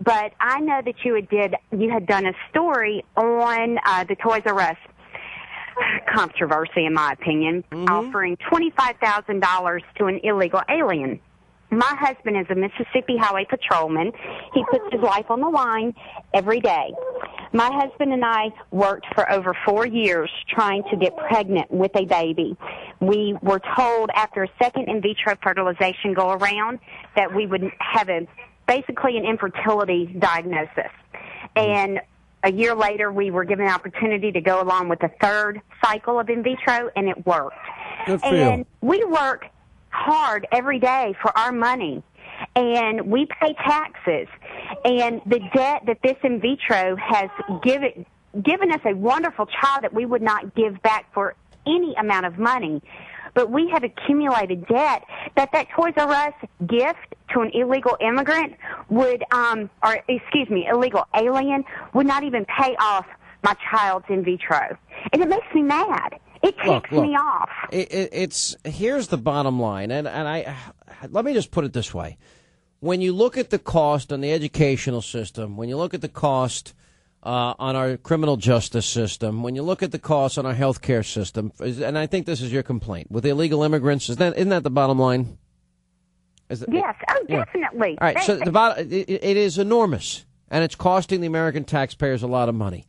but I know that you had did you had done a story on uh, the Toys R Us controversy, in my opinion, offering twenty five thousand dollars to an illegal alien. My husband is a Mississippi Highway patrolman. He puts his life on the line every day. My husband and I worked for over four years trying to get pregnant with a baby. We were told after a second in vitro fertilization go around that we would have a basically an infertility diagnosis. Mm-hmm. And a year later, we were given an opportunity to go along with a third cycle of in vitro, and it worked. Good and you. we work hard every day for our money and we pay taxes and the debt that this in vitro has given given us a wonderful child that we would not give back for any amount of money but we have accumulated debt that that Toys R Us gift to an illegal immigrant would um or excuse me illegal alien would not even pay off my child's in vitro. And it makes me mad. It ticks Look, look. me off. It, it, it's here's the bottom line, and and I let me just put it this way: when you look at the cost on the educational system, when you look at the cost uh, on our criminal justice system, when you look at the cost on our health care system, and I think this is your complaint. With illegal immigrants, is that isn't that the bottom line? Is it- Yes, oh, Yeah. definitely. All right, so the bottom, it, it is enormous, and it's costing the American taxpayers a lot of money.